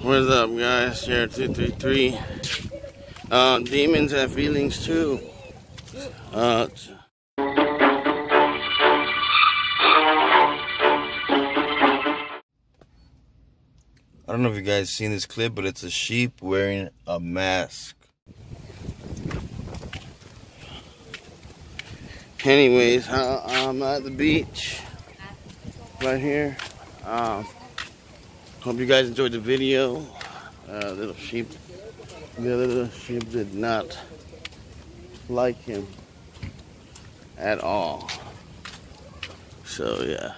What's up, guys? Here 233. Uh, demons have feelings too. Uh, I don't know if you guys seen this clip, but it's a sheep wearing a mask. Anyways, uh, I'm at the beach right here. Um, hope you guys enjoyed the video. Uh, little sheep, the little sheep did not like him at all. So yeah.